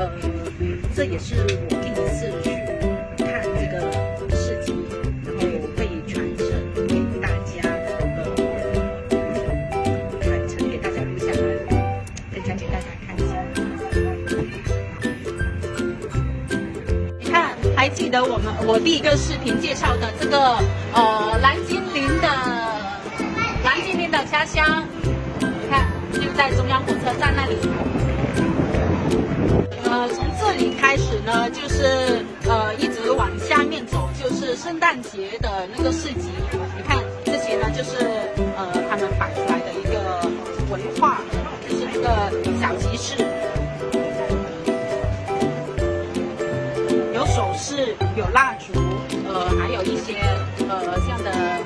呃，这也是我第一次去看这个市集，然后被传承给大家，呃，传承给大家录下来，等下给大家看一下。你看，还记得我们我第一个视频介绍的这个呃蓝精灵的蓝精灵的家乡，你看就在中央火车站那里。呢，就是呃一直往下面走，就是圣诞节的那个市集。你看这些呢，就是呃他们摆出来的一个文化，就是那个小集市，有首饰，有蜡烛，呃，还有一些呃这样的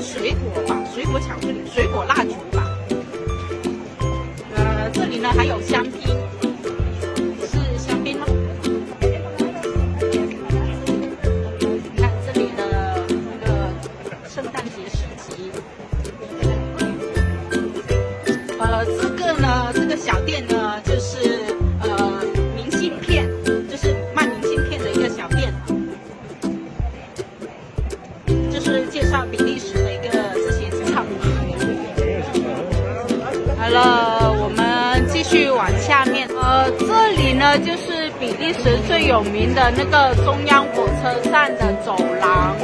水果吧，水果巧克力、水果蜡烛吧。呃，这里呢还有香比利时最有名的那个中央火车站的走廊，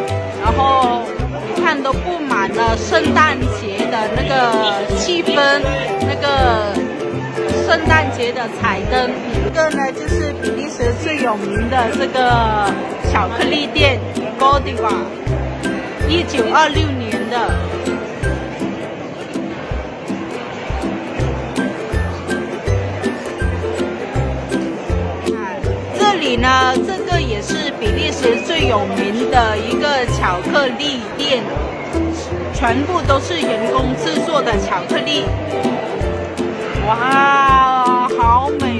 然后你看都布满了圣诞节的那个气氛，那个圣诞节的彩灯。这个呢就是比利时最有名的这个巧克力店 Godiva，一九二六年的。呢，这个也是比利时最有名的一个巧克力店，全部都是人工制作的巧克力。哇，好美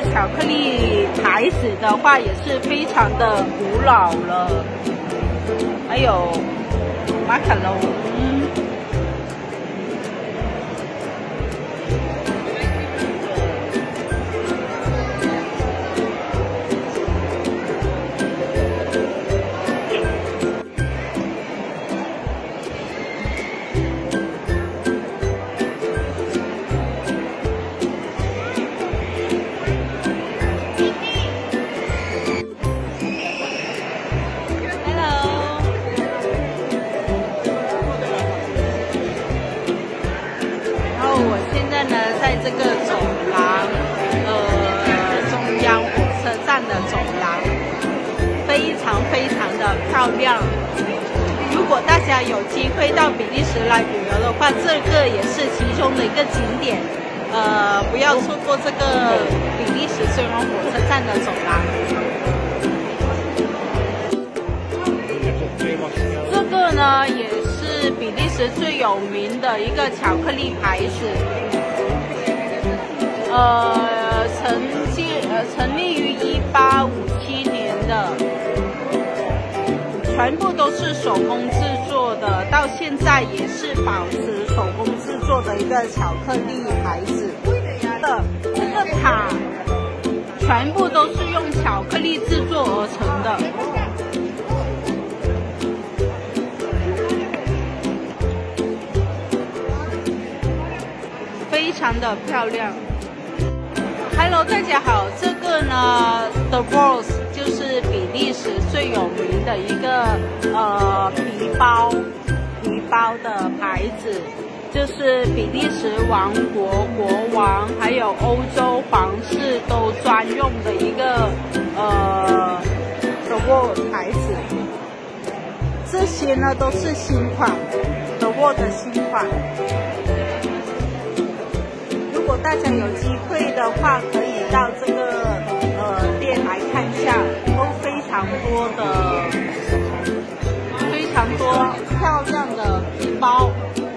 巧克力牌子的话也是非常的古老了，还有马卡龙。然后我现在呢，在这个走廊，呃，中央火车站的走廊，非常非常的漂亮。如果大家有机会到比利时来旅游的话，这个也是其中的一个景点，呃，不要错过这个比利时中央火车站的走廊。这呢，也是比利时最有名的一个巧克力牌子，呃，成建呃成立于一八五七年的，全部都是手工制作的，到现在也是保持手工制作的一个巧克力牌子。的这个塔全部都是用巧克力制作而成的。非常的漂亮。Hello，大家好，这个呢，The Rose 就是比利时最有名的一个呃皮包皮包的牌子，就是比利时王国国王还有欧洲皇室都专用的一个呃 The Rose 牌子。这些呢都是新款，The Rose 的新款。大家有机会的话可以到这个呃店来看一下都非常多的非常多漂亮的包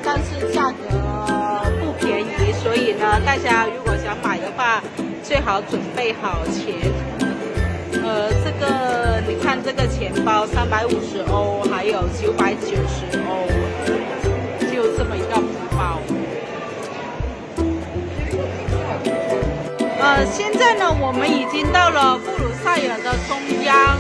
但是价格不便宜所以呢大家如果想买的话最好准备好钱。呃这个你看这个钱包三百五十欧还有九百九十现在呢我们已经到了布鲁塞尔的中央。